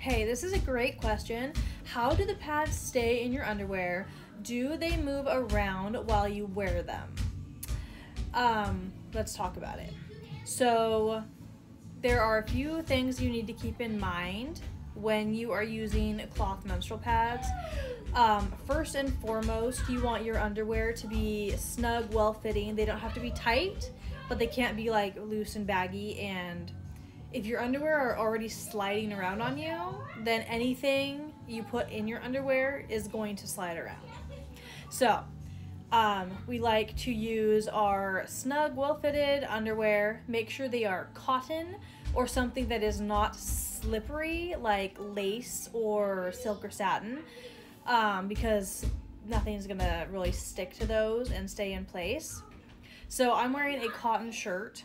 Hey, this is a great question. How do the pads stay in your underwear? Do they move around while you wear them? Um, let's talk about it. So, there are a few things you need to keep in mind when you are using cloth menstrual pads. Um, first and foremost, you want your underwear to be snug, well fitting. They don't have to be tight, but they can't be like loose and baggy. And if your underwear are already sliding around on you, then anything you put in your underwear is going to slide around. So, um, we like to use our snug, well fitted underwear. Make sure they are cotton or something that is not slippery, like lace or silk or satin um, because nothing's gonna really stick to those and stay in place. So I'm wearing a cotton shirt.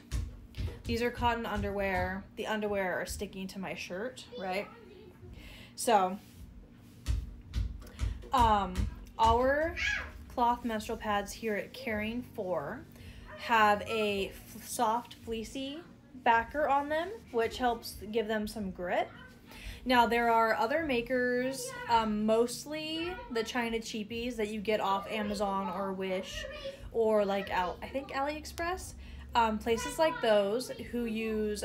These are cotton underwear. The underwear are sticking to my shirt, right? So, um, our cloth menstrual pads here at Caring For have a soft, fleecy backer on them, which helps give them some grit. Now there are other makers, um, mostly the China cheapies that you get off Amazon or Wish, or like Al- I think AliExpress. Um, places like those who use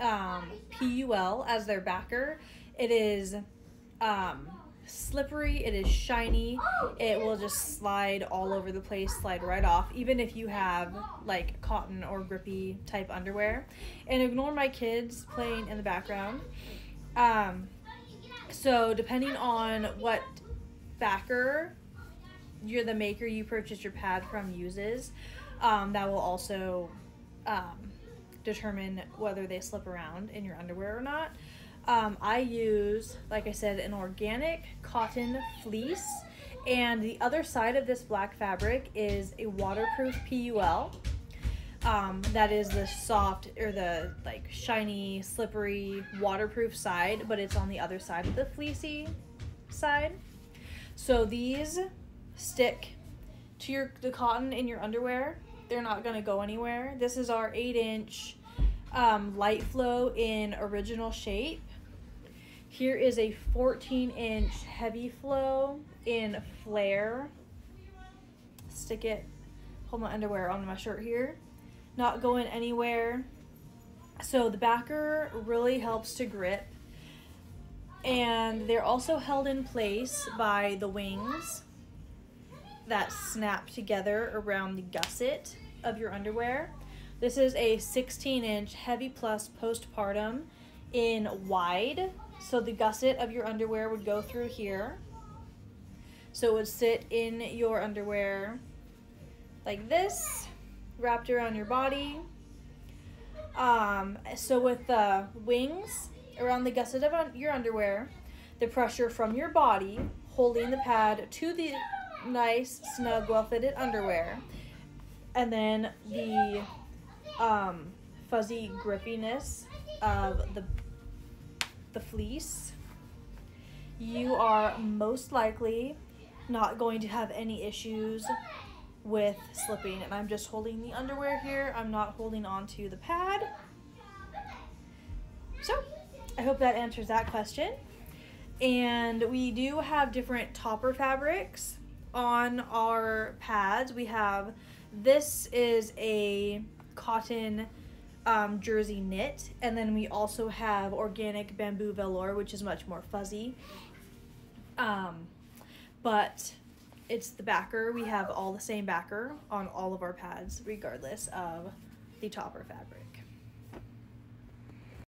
um, PUL as their backer. It is um, slippery. It is shiny. It will just slide all over the place, slide right off, even if you have like cotton or grippy type underwear. And ignore my kids playing in the background. Um, so depending on what backer you're the maker you purchased your pad from uses, um, that will also um, determine whether they slip around in your underwear or not. Um, I use, like I said, an organic cotton fleece, and the other side of this black fabric is a waterproof PUL um, that is the soft or the like shiny, slippery, waterproof side, but it's on the other side of the fleecy side. So these stick to your the cotton in your underwear. They're not gonna go anywhere. This is our eight inch um, light flow in original shape. Here is a 14 inch heavy flow in flare. Stick it, hold my underwear on my shirt here not going anywhere. So the backer really helps to grip. And they're also held in place by the wings that snap together around the gusset of your underwear. This is a 16 inch heavy plus postpartum in wide. So the gusset of your underwear would go through here. So it would sit in your underwear like this wrapped around your body. Um, so with the wings around the gusset of your underwear, the pressure from your body holding the pad to the nice, snug, well-fitted underwear, and then the um, fuzzy grippiness of the the fleece, you are most likely not going to have any issues with slipping and I'm just holding the underwear here. I'm not holding onto the pad. So I hope that answers that question. And we do have different topper fabrics on our pads. We have this is a cotton um, jersey knit, and then we also have organic bamboo velour, which is much more fuzzy. Um, but it's the backer. We have all the same backer on all of our pads, regardless of the topper fabric.